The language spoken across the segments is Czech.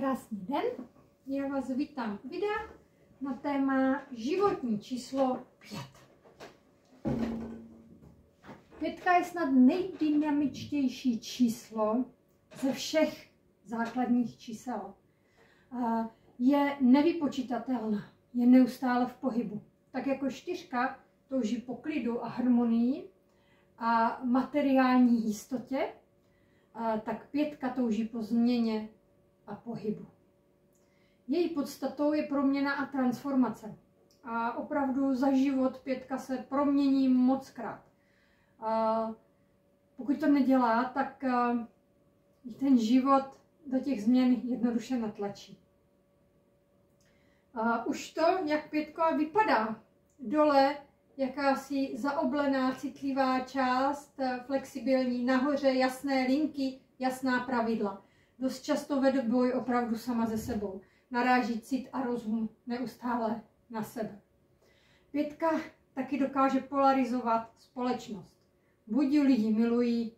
Krásný den, já vás vítám u videa na téma životní číslo 5. Pětka je snad nejdynamičtější číslo ze všech základních čísel. Je nevypočítatelná, je neustále v pohybu. Tak jako čtyřka touží po klidu a harmonii a materiální jistotě, tak pětka touží po změně a pohybu. Její podstatou je proměna a transformace. A opravdu za život pětka se promění moc krát. A pokud to nedělá, tak ten život do těch změn jednoduše natlačí. A už to, jak pětka vypadá, dole jakási zaoblená, citlivá část, flexibilní, nahoře jasné linky, jasná pravidla dost často vede boj opravdu sama ze sebou. Naráží cit a rozum neustále na sebe. Pětka taky dokáže polarizovat společnost. Buď ji lidi milují,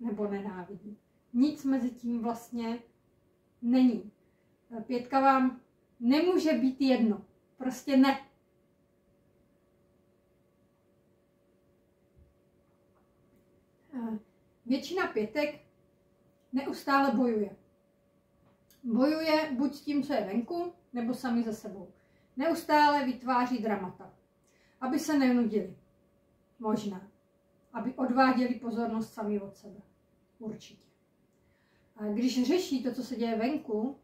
nebo nenávidí. Nic mezi tím vlastně není. Pětka vám nemůže být jedno. Prostě ne. Většina pětek neustále bojuje. Bojuje buď s tím, co je venku, nebo sami za sebou. Neustále vytváří dramata, aby se nenudili. Možná. Aby odváděli pozornost sami od sebe. Určitě. A když řeší to, co se děje venku,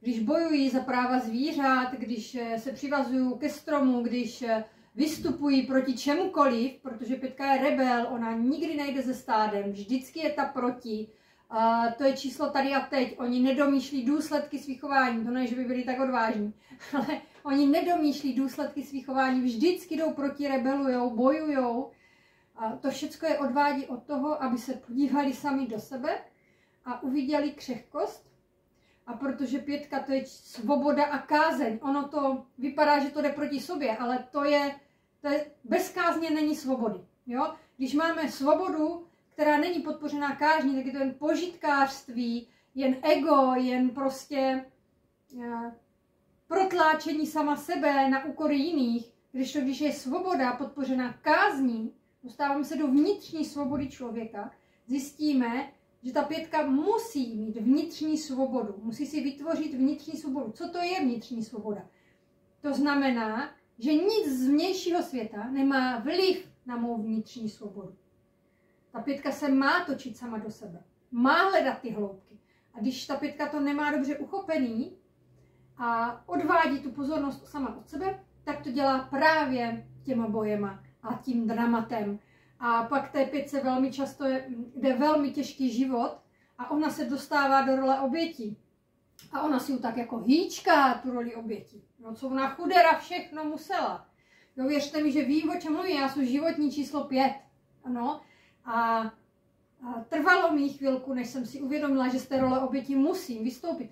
když bojují za práva zvířat, když eh, se přivazují ke stromu, když eh, vystupují proti čemukoliv, protože Pětka je rebel, ona nikdy nejde ze stádem, vždycky je ta proti, Uh, to je číslo tady a teď. Oni nedomýšlí důsledky svých chování. To ne, že by byli tak odvážní, ale oni nedomýšlí důsledky svých chování. Vždycky jdou proti, rebelujou, bojujou. A to všechno je odvádí od toho, aby se podívali sami do sebe a uviděli křehkost. A protože pětka to je svoboda a kázeň, ono to vypadá, že to jde proti sobě, ale to je, to je bez kázně není svobody. Jo? Když máme svobodu, která není podpořená kážní, tak je to jen požitkářství, jen ego, jen prostě uh, protláčení sama sebe na úkor jiných. Když to, když je svoboda podpořená kázní, dostáváme se do vnitřní svobody člověka, zjistíme, že ta pětka musí mít vnitřní svobodu, musí si vytvořit vnitřní svobodu. Co to je vnitřní svoboda? To znamená, že nic z vnějšího světa nemá vliv na mou vnitřní svobodu. Ta pětka se má točit sama do sebe. Má hledat ty hloubky. A když ta pětka to nemá dobře uchopený a odvádí tu pozornost sama od sebe, tak to dělá právě těma bojema a tím dramatem. A pak té pětce velmi často jde velmi těžký život a ona se dostává do role obětí. A ona si ju tak jako hýčká tu roli obětí. No, co ona chudera všechno musela. Jo, věřte mi, že vím, o čem mluvím. Já jsem životní číslo pět. Ano, a, trvalo mi chvilku, než jsem si uvědomila, že z té role oběti musím vystoupit.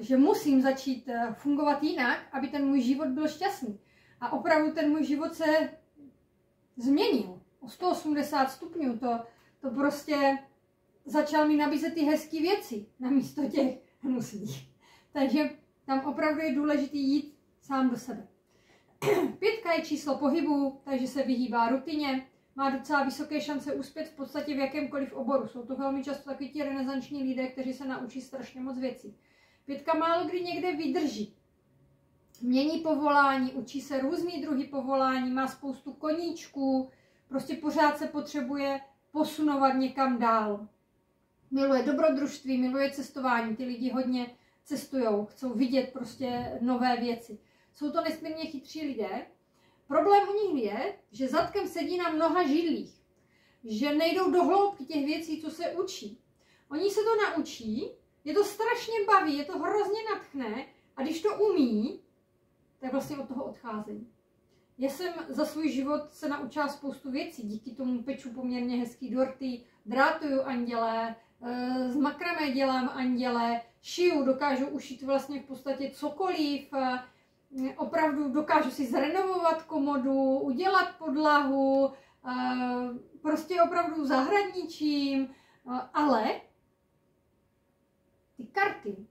Že musím začít e, fungovat jinak, aby ten můj život byl šťastný. A opravdu ten můj život se změnil o 180 stupňů. To, to prostě začal mi nabízet ty hezké věci namísto těch hnusných. Takže tam opravdu je důležité jít sám do sebe. Pětka je číslo pohybu, takže se vyhýbá rutině, má docela vysoké šance uspět v podstatě v jakémkoliv oboru. Jsou to velmi často takový ti renesanční lidé, kteří se naučí strašně moc věcí. Pětka málo kdy někde vydrží. Mění povolání, učí se různý druhy povolání, má spoustu koníčků, prostě pořád se potřebuje posunovat někam dál. Miluje dobrodružství, miluje cestování, ty lidi hodně cestují, chcou vidět prostě nové věci. Jsou to nesmírně chytří lidé, Problém u nich je, že zadkem sedí na mnoha židlích, že nejdou do hloubky těch věcí, co se učí. Oni se to naučí, je to strašně baví, je to hrozně natchné a když to umí, tak vlastně od toho odcházejí. Já jsem za svůj život se naučila spoustu věcí, díky tomu peču poměrně hezký dorty, drátuju anděle, eh, z makramé dělám anděle, šiju, dokážu ušít vlastně v podstatě cokoliv, eh, opravdu dokážu si zrenovovat komodu, udělat podlahu, eh, prostě opravdu zahradničím, eh, ale ty karty,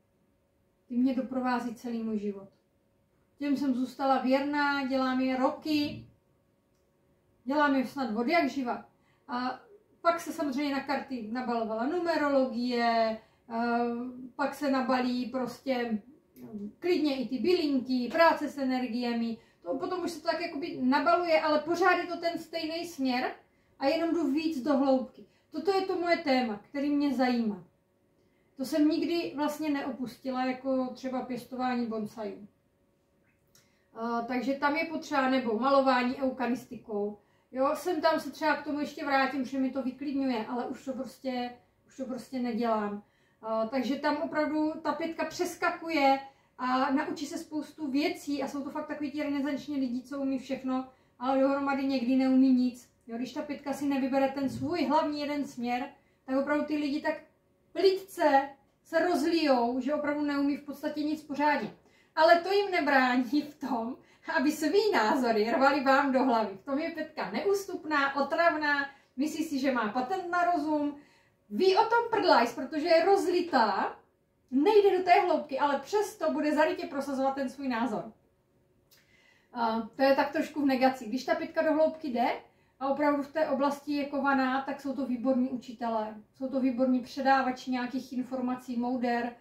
ty mě doprovází celý můj život. Těm jsem zůstala věrná, dělám je roky, dělám je snad od jak živa. A pak se samozřejmě na karty nabalovala numerologie, pak se nabalí prostě klidně i ty bylinky, práce s energiemi, to potom už se to tak jakoby nabaluje, ale pořád je to ten stejný směr a jenom jdu víc do hloubky. Toto je to moje téma, který mě zajímá. To jsem nikdy vlastně neopustila, jako třeba pěstování bonsajů. Takže tam je potřeba, nebo malování eukaristikou. Jo, jsem tam se třeba k tomu ještě vrátím, že mi to vyklidňuje, ale už to prostě, už to prostě nedělám. Uh, takže tam opravdu ta pětka přeskakuje a naučí se spoustu věcí a jsou to fakt takový ti renesanční lidi, co umí všechno, ale dohromady někdy neumí nic. Jo, když ta pětka si nevybere ten svůj hlavní jeden směr, tak opravdu ty lidi tak plitce se rozlijou, že opravdu neumí v podstatě nic pořádně. Ale to jim nebrání v tom, aby svý názory rvali vám do hlavy. V tom je pětka neústupná, otravná, myslí si, že má patent na rozum, ví o tom prdlajs, protože je rozlitá, nejde do té hloubky, ale přesto bude zarytě prosazovat ten svůj názor. A to je tak trošku v negaci. Když ta pětka do hloubky jde a opravdu v té oblasti je kovaná, tak jsou to výborní učitelé. Jsou to výborní předávači nějakých informací, mouder,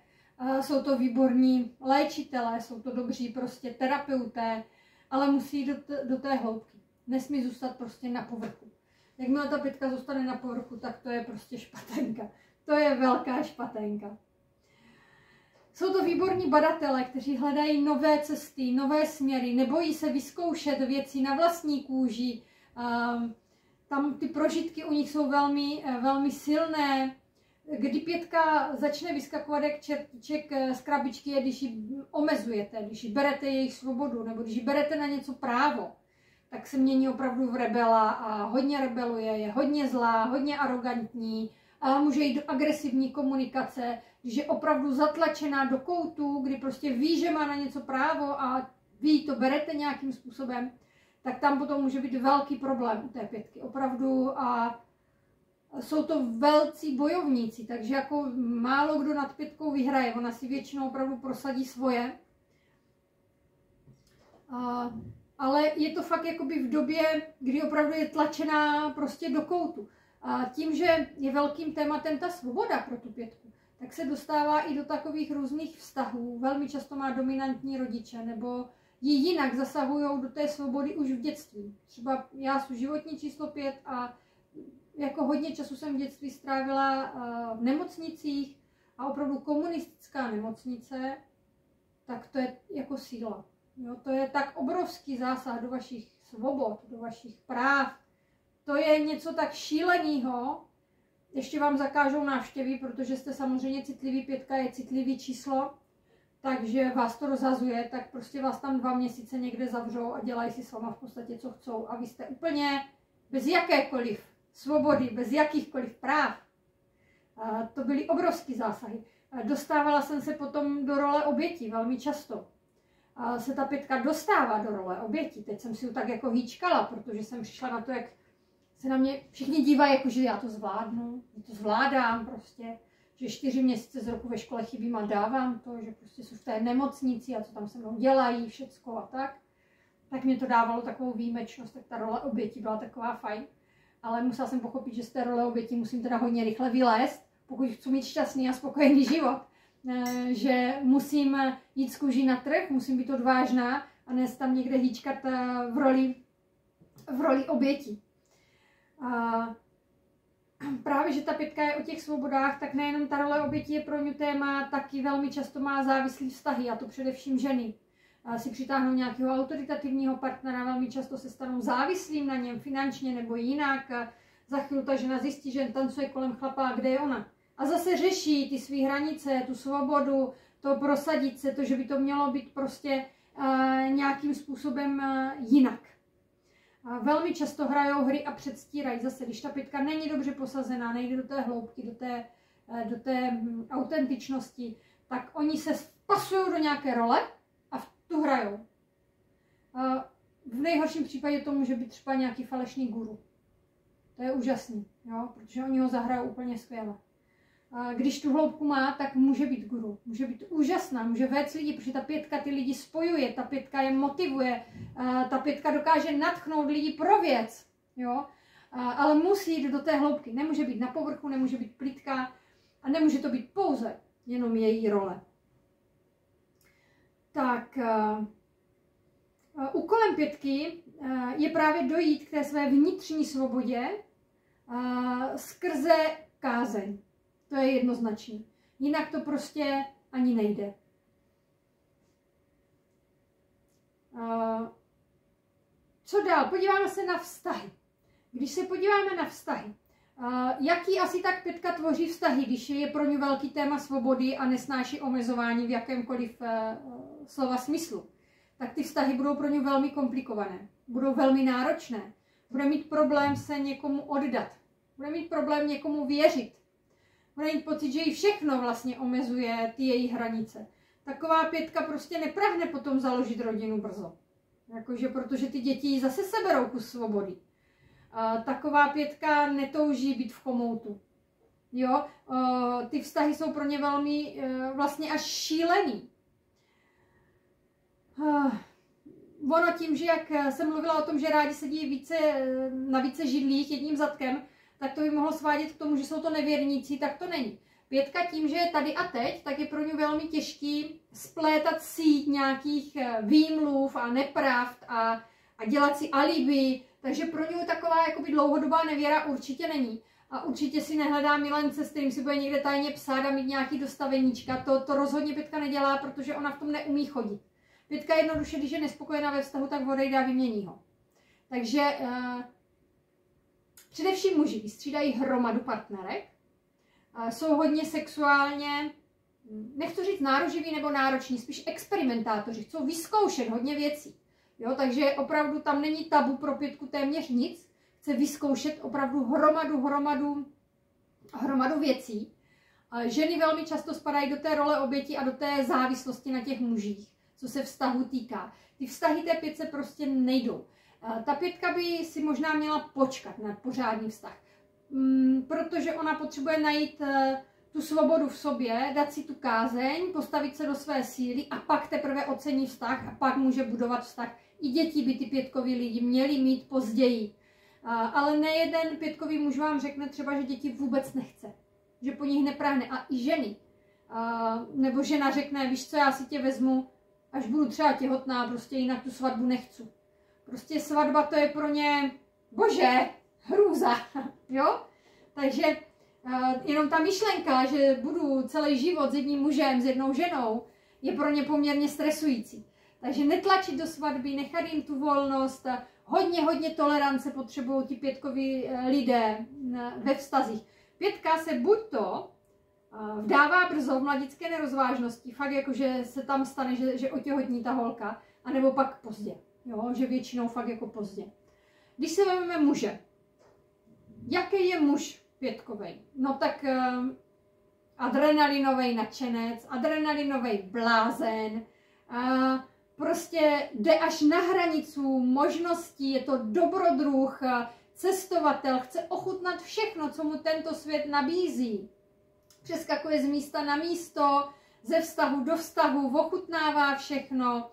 jsou to výborní léčitelé, jsou to dobří prostě terapeuté, ale musí do, do té hloubky. Nesmí zůstat prostě na povrchu. Jakmile ta pětka zůstane na povrchu, tak to je prostě špatenka. To je velká špatenka. Jsou to výborní badatelé, kteří hledají nové cesty, nové směry, nebojí se vyzkoušet věci na vlastní kůži. Um, tam ty prožitky u nich jsou velmi, eh, velmi silné. Kdy pětka začne vyskakovat jak čertíček eh, z krabičky, je, když ji omezujete, když ji berete jejich svobodu, nebo když ji berete na něco právo, tak se mění opravdu v rebela a hodně rebeluje, je hodně zlá, hodně arrogantní, a může jít do agresivní komunikace, když je opravdu zatlačená do koutu, kdy prostě ví, že má na něco právo a vy to berete nějakým způsobem, tak tam potom může být velký problém u té pětky. Opravdu a jsou to velcí bojovníci, takže jako málo kdo nad pětkou vyhraje, ona si většinou opravdu prosadí svoje. A, ale je to fakt jakoby v době, kdy opravdu je tlačená prostě do koutu. A tím, že je velkým tématem ta svoboda pro tu pětku, tak se dostává i do takových různých vztahů. Velmi často má dominantní rodiče, nebo ji jinak zasahují do té svobody už v dětství. Třeba já jsem životní číslo pět a jako hodně času jsem v dětství strávila eh, v nemocnicích a opravdu komunistická nemocnice, tak to je jako síla. Jo, to je tak obrovský zásah do vašich svobod, do vašich práv. To je něco tak šíleného. Ještě vám zakážou návštěvy, protože jste samozřejmě citlivý, pětka je citlivý číslo, takže vás to rozhazuje, tak prostě vás tam dva měsíce někde zavřou a dělají si s váma v podstatě, co chcou. A vy jste úplně bez jakékoliv svobody, bez jakýchkoliv práv. A to byly obrovské zásahy. Dostávala jsem se potom do role oběti velmi často. Se ta pětka dostává do role oběti. Teď jsem si ji tak jako hýčkala, protože jsem přišla na to, jak se na mě všichni dívají, jako že já to zvládnu, že to zvládám prostě, že čtyři měsíce z roku ve škole chybím a dávám to, že prostě jsou v té nemocnici a co tam se mnou dělají, všecko a tak. Tak mě to dávalo takovou výjimečnost, tak ta role oběti byla taková fajn ale musela jsem pochopit, že z té role oběti musím teda hodně rychle vylézt, pokud chci mít šťastný a spokojený život. Eh, že musím jít z kůží na trh, musím být odvážná a ne tam někde hýčkat eh, v roli, v roli oběti. A právě, že ta pětka je o těch svobodách, tak nejenom ta role oběti je pro ně téma, taky velmi často má závislý vztahy, a to především ženy si přitáhnou nějakého autoritativního partnera, velmi často se stanou závislým na něm finančně nebo jinak. Za chvíli ta žena zjistí, že tancuje kolem chlapa a kde je ona. A zase řeší ty své hranice, tu svobodu, to prosadit se, to, že by to mělo být prostě uh, nějakým způsobem uh, jinak. A velmi často hrajou hry a předstírají zase, když ta pětka není dobře posazená, nejde do té hloubky, do té, do té um, autentičnosti, tak oni se pasují do nějaké role, tu hrajou. V nejhorším případě to může být třeba nějaký falešný guru. To je úžasný, jo? protože oni ho zahrajou úplně skvěle. Když tu hloubku má, tak může být guru. Může být úžasná, může vést lidi, protože ta pětka ty lidi spojuje, ta pětka je motivuje, ta pětka dokáže natchnout lidi pro věc. Jo? Ale musí jít do té hloubky. Nemůže být na povrchu, nemůže být plítká a nemůže to být pouze jenom její role. Tak úkolem pětky je právě dojít k té své vnitřní svobodě skrze kázeň. To je jednoznačný. Jinak to prostě ani nejde. Co dál? Podíváme se na vztahy. Když se podíváme na vztahy, jaký asi tak pětka tvoří vztahy, když je pro ně velký téma svobody a nesnáší omezování v jakémkoliv e, slova smyslu, tak ty vztahy budou pro ně velmi komplikované, budou velmi náročné, bude mít problém se někomu oddat, bude mít problém někomu věřit, bude mít pocit, že jí všechno vlastně omezuje ty její hranice. Taková pětka prostě neprahne potom založit rodinu brzo. Jakože, protože ty děti zase seberou kus svobody. A taková pětka netouží být v komoutu. Jo, ty vztahy jsou pro ně velmi uh, vlastně až šílený. Ono tím, že jak jsem mluvila o tom, že rádi sedí více, na více židlích jedním zadkem, tak to by mohlo svádět k tomu, že jsou to nevěrníci, tak to není. Pětka tím, že je tady a teď, tak je pro ně velmi těžký splétat síť nějakých eh, výmluv a nepravd a, a dělat si alibi, takže pro ně taková jakoby dlouhodobá nevěra určitě není. A určitě si nehledá milence, s kterým si bude někde tajně psát a mít nějaký dostaveníčka. To, to rozhodně Pětka nedělá, protože ona v tom neumí chodit. Pětka jednoduše, když je nespokojená ve vztahu, tak odejde a vymění ho. Takže uh, Především muži vystřídají hromadu partnerek, jsou hodně sexuálně, nechci říct nároživí nebo nároční, spíš experimentátoři, chcou vyzkoušet hodně věcí. Jo, takže opravdu tam není tabu pro pětku téměř nic, chce vyzkoušet opravdu hromadu, hromadu, hromadu věcí. Ženy velmi často spadají do té role oběti a do té závislosti na těch mužích, co se vztahu týká. Ty vztahy té pětce prostě nejdou. Ta pětka by si možná měla počkat na pořádný vztah, mm, protože ona potřebuje najít eh, tu svobodu v sobě, dát si tu kázeň, postavit se do své síly a pak teprve ocení vztah a pak může budovat vztah. I děti by ty pětkoví lidi měli mít později. Ale nejeden pětkový muž vám řekne třeba, že děti vůbec nechce, že po nich neprahne. A i ženy. Nebo žena řekne, víš co, já si tě vezmu, až budu třeba těhotná, prostě jinak tu svatbu nechci. Prostě svatba to je pro ně, bože, hrůza, jo? Takže uh, jenom ta myšlenka, že budu celý život s jedním mužem, s jednou ženou, je pro ně poměrně stresující. Takže netlačit do svatby, nechat jim tu volnost, hodně, hodně tolerance potřebují ti pětkoví eh, lidé eh, ve vztazích. Pětka se buď to vdává brzo v mladické nerozvážnosti, fakt jako, že se tam stane, že, že otěhotní ta holka, anebo pak pozdě. Jo, že většinou fakt jako pozdě. Když se vezmeme muže, jaký je muž pětkový? No tak uh, adrenalinový nadšenec, adrenalinový blázen, uh, prostě jde až na hranicu možností, je to dobrodruh, cestovatel, chce ochutnat všechno, co mu tento svět nabízí. Přeskakuje z místa na místo, ze vztahu do vztahu, ochutnává všechno,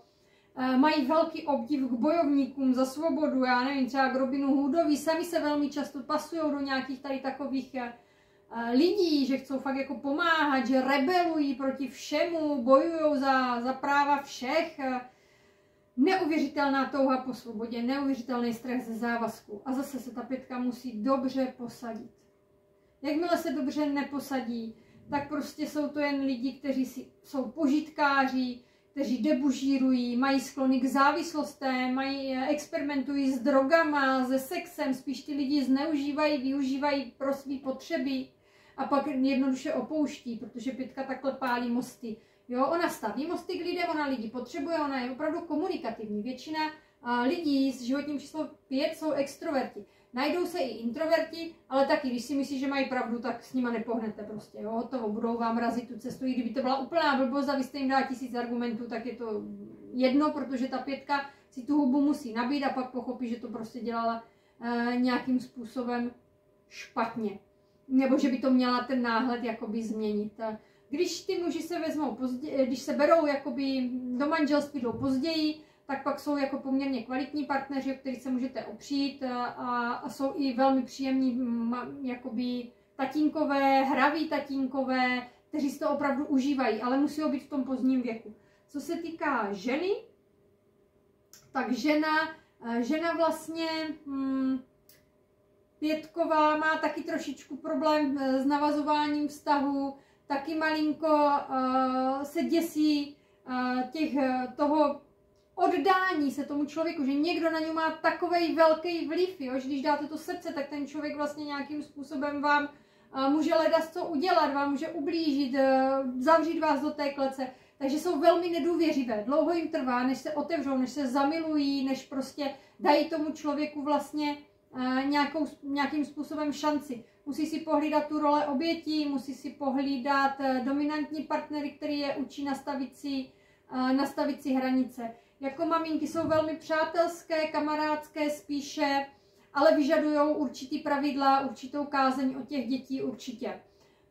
mají velký obdiv k bojovníkům za svobodu, já nevím, třeba k Robinu Hoodovi, sami se velmi často pasují do nějakých tady takových eh, eh, lidí, že chcou fakt jako pomáhat, že rebelují proti všemu, bojují za, za práva všech. Neuvěřitelná touha po svobodě, neuvěřitelný strach ze závazku. A zase se ta pětka musí dobře posadit. Jakmile se dobře neposadí, tak prostě jsou to jen lidi, kteří si, jsou požitkáři, kteří debužírují, mají sklony k závislostem, mají, eh, experimentují s drogama, se sexem, spíš ty lidi zneužívají, využívají pro své potřeby a pak jednoduše opouští, protože pětka takhle pálí mosty. Jo, ona staví mosty k lidem, ona lidi potřebuje, ona je opravdu komunikativní. Většina lidí s životním číslo 5 jsou extroverti. Najdou se i introverti, ale taky, když si myslíš, že mají pravdu, tak s nima nepohnete prostě, jo, hotovo, budou vám razit tu cestu, i kdyby to byla úplná blbost a vy jste jim dá tisíc argumentů, tak je to jedno, protože ta pětka si tu hubu musí nabít a pak pochopí, že to prostě dělala e, nějakým způsobem špatně. nebo že by to měla ten náhled jakoby změnit. Když ty muži se vezmou později, když se berou jakoby do manželství jdou později, tak pak jsou jako poměrně kvalitní partneři, o kterých se můžete opřít a, a jsou i velmi příjemní jakoby tatínkové, hraví tatínkové, kteří si to opravdu užívají, ale musí být v tom pozdním věku. Co se týká ženy, tak žena, žena vlastně hmm, pětková má taky trošičku problém s navazováním vztahu, taky malinko uh, se děsí uh, těch, toho oddání se tomu člověku, že někdo na něj má takový velký vliv, jo? že když dáte to srdce, tak ten člověk vlastně nějakým způsobem vám uh, může ledat co udělat, vám může ublížit, uh, zavřít vás do té klece. Takže jsou velmi nedůvěřivé. Dlouho jim trvá, než se otevřou, než se zamilují, než prostě dají tomu člověku vlastně uh, nějakou, nějakým způsobem šanci. Musí si pohlídat tu role obětí, musí si pohlídat dominantní partnery, který je učí nastavit si, nastavit si hranice. Jako maminky jsou velmi přátelské, kamarádské spíše, ale vyžadují určitý pravidla, určitou kázeň od těch dětí určitě.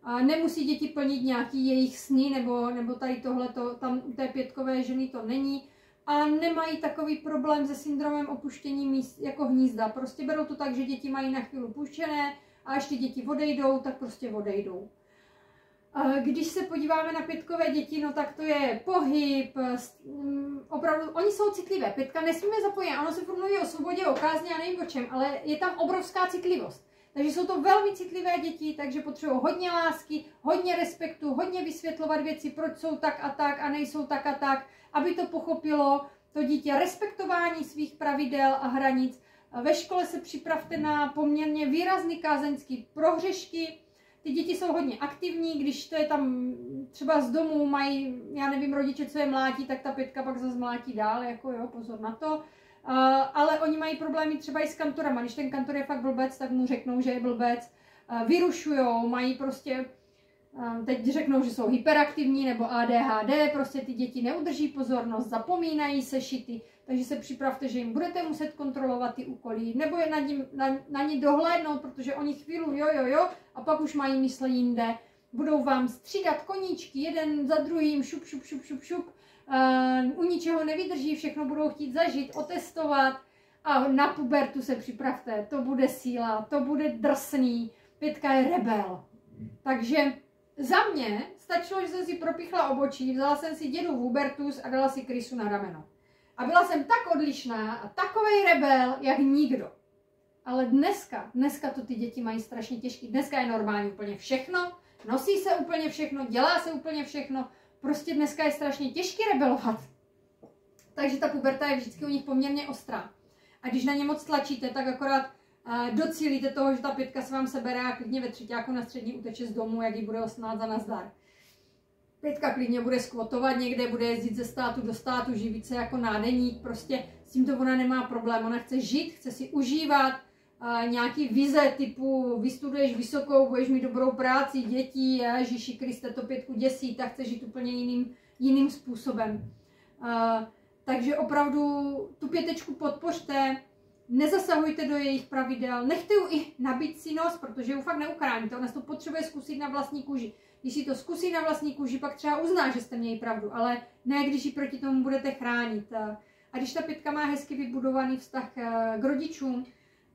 A nemusí děti plnit nějaký jejich sny, nebo, nebo tady tohle, tam u té pětkové ženy to není. A nemají takový problém se syndromem opuštění míst jako hnízda. Prostě berou to tak, že děti mají na chvíli puštěné a ještě děti odejdou, tak prostě odejdou. Když se podíváme na pětkové děti, no tak to je pohyb, mm, opravdu, oni jsou citlivé. Pětka nesmíme zapojit, ono se furt mluví o svobodě, o kázni a nevím o čem, ale je tam obrovská citlivost. Takže jsou to velmi citlivé děti, takže potřebují hodně lásky, hodně respektu, hodně vysvětlovat věci, proč jsou tak a tak a nejsou tak a tak, aby to pochopilo to dítě respektování svých pravidel a hranic. Ve škole se připravte na poměrně výrazný kázeňský prohřešky, ty děti jsou hodně aktivní, když to je tam třeba z domu, mají, já nevím, rodiče, co je mlátí, tak ta pětka pak zase mlátí dál, jako jo, pozor na to. Uh, ale oni mají problémy třeba i s kantorama. Když ten kantor je fakt blbec, tak mu řeknou, že je blbec. Uh, vyrušujou, mají prostě, uh, teď řeknou, že jsou hyperaktivní nebo ADHD, prostě ty děti neudrží pozornost, zapomínají se šity takže se připravte, že jim budete muset kontrolovat ty úkoly, nebo je na, ním, na, na ně dohlédnout, protože oni chvíli jo, jo, jo, a pak už mají mysle jinde. Budou vám střídat koníčky, jeden za druhým, šup, šup, šup, šup, šup. Uh, u ničeho nevydrží, všechno budou chtít zažít, otestovat. A na pubertu se připravte, to bude síla, to bude drsný. Pětka je rebel. Takže za mě stačilo, že jsem si propichla obočí, vzala jsem si dědu Hubertus a dala si krysu na rameno. A byla jsem tak odlišná a takový rebel, jak nikdo. Ale dneska, dneska to ty děti mají strašně těžký. Dneska je normální úplně všechno, nosí se úplně všechno, dělá se úplně všechno. Prostě dneska je strašně těžký rebelovat. Takže ta puberta je vždycky u nich poměrně ostrá. A když na ně moc tlačíte, tak akorát docílíte toho, že ta pětka se vám sebere a klidně ve třetí na střední uteče z domu, jak ji bude osnát za nazdar. Pětka klidně bude skvotovat někde, bude jezdit ze státu do státu, živit se jako nádeník, prostě s tímto ona nemá problém, ona chce žít, chce si užívat uh, nějaký vize typu vystuduješ vysokou, budeš mít dobrou práci, děti, Ježíši Kriste, to pětku děsí, tak chce žít úplně jiným, jiným způsobem. Uh, takže opravdu tu pětečku podpořte, nezasahujte do jejich pravidel, nechte ju i nabít si nos, protože ju fakt neukráníte, ona to potřebuje zkusit na vlastní kůži. Když si to zkusí na vlastní kůži, pak třeba uzná, že jste měli pravdu, ale ne, když ji proti tomu budete chránit. A když ta pětka má hezky vybudovaný vztah eh, k rodičům,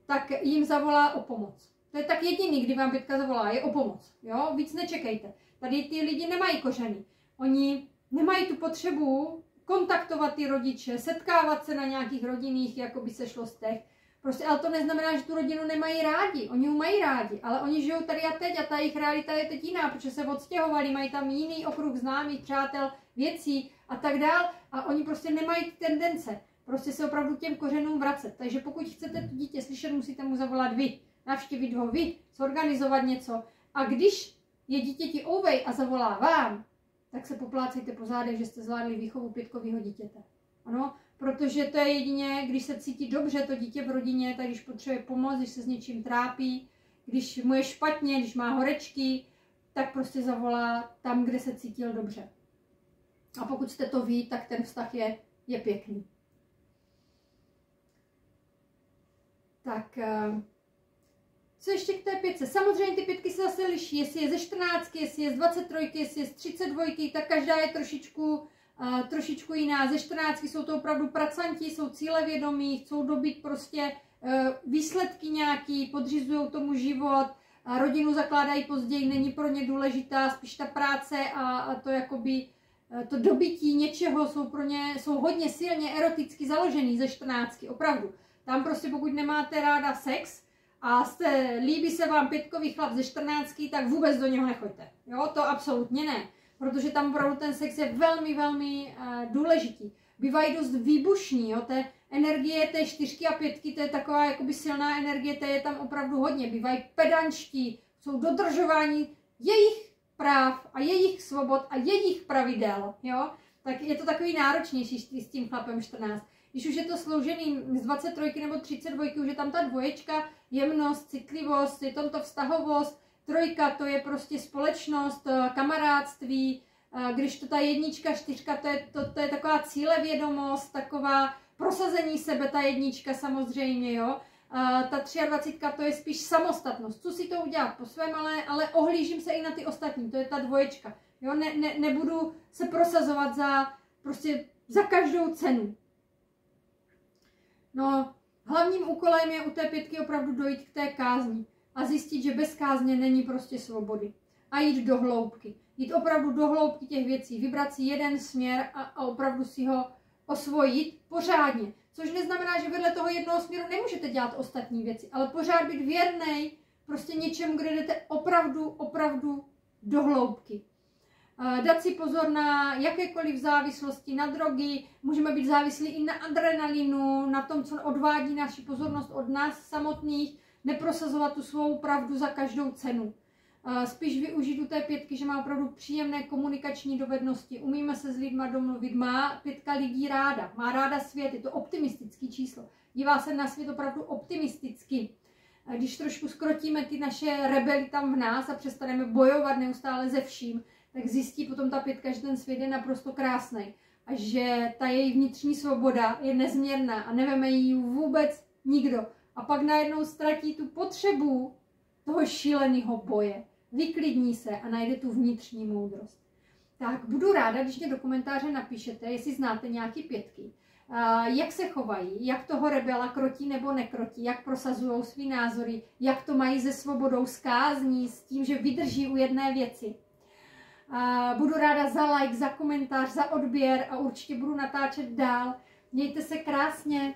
tak jim zavolá o pomoc. To je tak jediný, kdy vám pětka zavolá, je o pomoc. Jo? Víc nečekejte. Tady ty lidi nemají kořeny. Oni nemají tu potřebu kontaktovat ty rodiče, setkávat se na nějakých rodinných jakoby sešlostech. Prostě, ale to neznamená, že tu rodinu nemají rádi. Oni ji mají rádi, ale oni žijou tady a teď a ta jejich realita je teď jiná, protože se odstěhovali, mají tam jiný okruh známých, přátel, věcí a tak dál a oni prostě nemají tendence prostě se opravdu těm kořenům vracet. Takže pokud chcete to dítě slyšet, musíte mu zavolat vy, navštívit ho vy, zorganizovat něco. A když je dítěti ouvej a zavolá vám, tak se poplácejte po zádech, že jste zvládli výchovu pětkového dítěte. Ano, protože to je jedině, když se cítí dobře to dítě v rodině, tak když potřebuje pomoc, když se s něčím trápí, když mu je špatně, když má horečky, tak prostě zavolá tam, kde se cítil dobře. A pokud jste to ví, tak ten vztah je, je pěkný. Tak, eh, Co ještě k té pětce? Samozřejmě ty pětky se zase liší, jestli je ze 14, jestli je z 23, jestli je z 32, tak každá je trošičku, trošičku jiná. Ze 14 jsou to opravdu pracanti, jsou cílevědomí, chcou dobít prostě uh, výsledky nějaký, podřizují tomu život, a rodinu zakládají později, není pro ně důležitá, spíš ta práce a, a to jakoby e, to dobytí něčeho jsou pro ně, jsou hodně silně eroticky založený ze 14, opravdu. Tam prostě pokud nemáte ráda sex a jste, líbí se vám pětkový chlap ze 14, tak vůbec do něho nechoďte. Jo, to absolutně ne. Protože tam opravdu ten sex je velmi, velmi uh, důležitý. Bývají dost výbušní, jo, té energie té čtyřky a pětky, to je taková jakoby silná energie, to je tam opravdu hodně. Bývají pedančtí, jsou dodržování jejich práv a jejich svobod a jejich pravidel, jo. Tak je to takový náročnější s tím chlapem 14. Když už je to sloužený z 23 nebo 32, už je tam ta dvoječka, jemnost, citlivost, je tam to vztahovost, trojka to je prostě společnost, eh, kamarádství, eh, když to ta jednička, čtyřka, to je, to, to je taková cílevědomost, taková prosazení sebe, ta jednička samozřejmě, jo. A ta 23 to je spíš samostatnost. Co si to udělat po svém, ale, ale ohlížím se i na ty ostatní, to je ta dvoječka. Jo, ne, ne, nebudu se prosazovat za, prostě za každou cenu. No, hlavním úkolem je u té pětky opravdu dojít k té kázni a zjistit, že bez kázně není prostě svobody. A jít do hloubky. Jít opravdu do hloubky těch věcí, vybrat si jeden směr a, a opravdu si ho osvojit pořádně. Což neznamená, že vedle toho jednoho směru nemůžete dělat ostatní věci, ale pořád být věrný prostě něčemu, kde jdete opravdu, opravdu do hloubky. Dát si pozor na jakékoliv závislosti, na drogy, můžeme být závislí i na adrenalinu, na tom, co odvádí naši pozornost od nás samotných, neprosazovat tu svou pravdu za každou cenu. Spíš využít u té pětky, že má opravdu příjemné komunikační dovednosti, umíme se s lidma domluvit, má pětka lidí ráda, má ráda svět, je to optimistický číslo, dívá se na svět opravdu optimisticky. Když trošku skrotíme ty naše rebely tam v nás a přestaneme bojovat neustále ze vším, tak zjistí potom ta pětka, že ten svět je naprosto krásný a že ta její vnitřní svoboda je nezměrná a neveme ji vůbec nikdo. A pak najednou ztratí tu potřebu toho šíleného boje vyklidní se a najde tu vnitřní moudrost. Tak budu ráda, když mě do komentáře napíšete, jestli znáte nějaký pětky, jak se chovají, jak toho rebela krotí nebo nekrotí, jak prosazují svý názory, jak to mají se svobodou skázní, s tím, že vydrží u jedné věci. Budu ráda za like, za komentář, za odběr a určitě budu natáčet dál. Mějte se krásně.